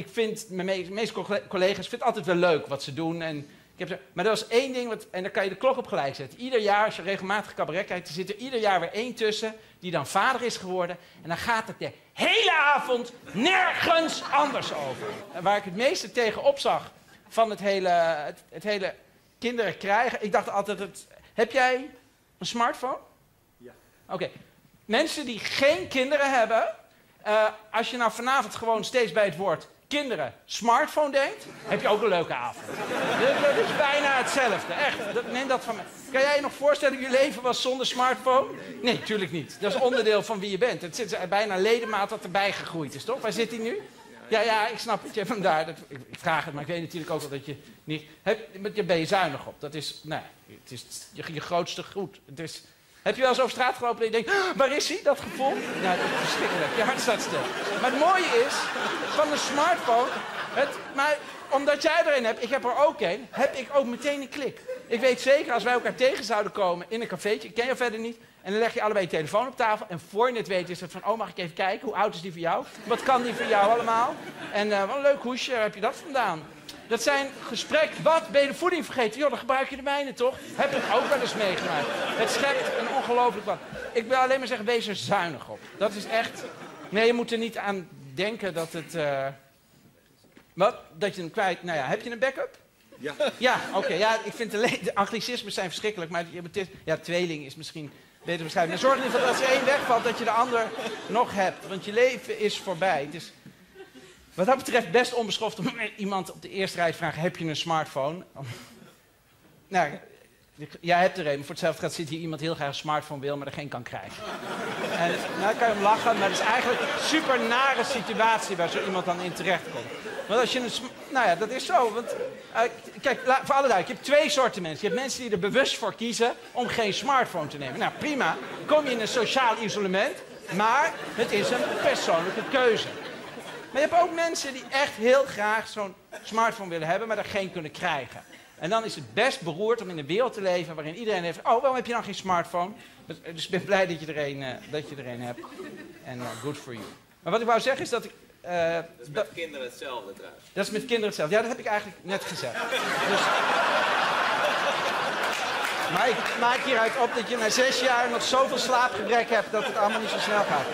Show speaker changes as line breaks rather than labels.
ik vind mijn me- meeste co- collega's vind het altijd wel leuk wat ze doen. En ik heb maar er was één ding, wat, en daar kan je de klok op gelijk zetten. Ieder jaar, als je regelmatig cabaret kijkt, er zit er ieder jaar weer één tussen die dan vader is geworden. En dan gaat het de hele avond nergens anders over. En waar ik het meeste tegen opzag van het hele, het, het hele kinderen krijgen. Ik dacht altijd, het, heb jij een smartphone?
Ja.
Oké. Mensen die geen kinderen hebben, eh, als je nou vanavond gewoon steeds bij het woord kinderen smartphone denkt, heb je ook een leuke avond. Dat is bijna hetzelfde, echt. Dat, neem dat van mij. Kan jij je nog voorstellen dat je leven was zonder smartphone? Nee, natuurlijk niet. Dat is onderdeel van wie je bent. Het zit bijna ledemaat wat erbij gegroeid is, toch? Waar zit hij nu? Ja, ja, ik snap het. Je hebt daar. Dat, ik, vraag het, maar ik weet natuurlijk ook wel dat je niet... Heb, daar ben je zuinig op. Dat is, nee, het is je, je grootste goed. Het is, heb je wel eens over straat gelopen en je denkt, "Ah, waar is hij, dat gevoel? Nou, dat is verschrikkelijk. Je hart staat stil. Maar het mooie is, van de smartphone, het, maar omdat jij er een hebt, ik heb er ook een, heb ik ook meteen een klik. Ik weet zeker, als wij elkaar tegen zouden komen in een cafeetje, ik ken je verder niet, en dan leg je allebei je telefoon op tafel, en voor je het weet is het van, oh mag ik even kijken, hoe oud is die voor jou? Wat kan die voor jou allemaal? En eh, wat een leuk hoesje, waar heb je dat vandaan? Dat zijn gesprekken. Wat? Ben je de voeding vergeten? Joh, dan gebruik je de mijne toch? Heb ik ook wel eens meegemaakt. Het schept een ongelooflijk wat. Ik wil alleen maar zeggen, wees er zuinig op. Dat is echt... Nee, je moet er niet aan denken dat het... eh, Wat? Dat je hem kwijt... Nou ja, heb je een backup?
Ja.
Ja, oké. Ja, ik vind de, anglicismen zijn verschrikkelijk, maar ja, tweeling is misschien beter beschrijven. Zorg in ieder geval dat als er één wegvalt, dat je de ander nog hebt. Want je leven is voorbij. Het is wat dat betreft best onbeschoft om iemand op de eerste rij te vragen, heb je een smartphone? nou, jij hebt er een, voor hetzelfde gaat zit hier iemand heel graag een smartphone wil, maar er geen kan krijgen. En nou kan je hem lachen, maar het is eigenlijk een super nare situatie waar zo iemand dan in terecht komt. Want als je een, nou ja, dat is zo. Want, eh, kijk, voor alle duidelijkheid, je hebt twee soorten mensen. Je hebt mensen die er bewust voor kiezen om geen smartphone te nemen. Nou, prima. Kom je in een sociaal isolement, maar het is een persoonlijke keuze. Maar je hebt ook mensen die echt heel graag zo'n smartphone willen hebben, maar er geen kunnen krijgen. En dan is het best beroerd om in een wereld te leven waarin iedereen heeft... Oh, waarom heb je dan geen smartphone? Dus dus ik ben blij dat je er een, eh, dat je er een hebt. En eh, good for you. Maar wat ik wou zeggen is dat ik... eh,
Dat is met kinderen hetzelfde trouwens.
dat is met kinderen hetzelfde. Ja, dat heb ik eigenlijk net gezegd. Dus... Maar ik maak hieruit op dat je na zes jaar nog zoveel slaapgebrek hebt dat het allemaal niet zo snel gaat.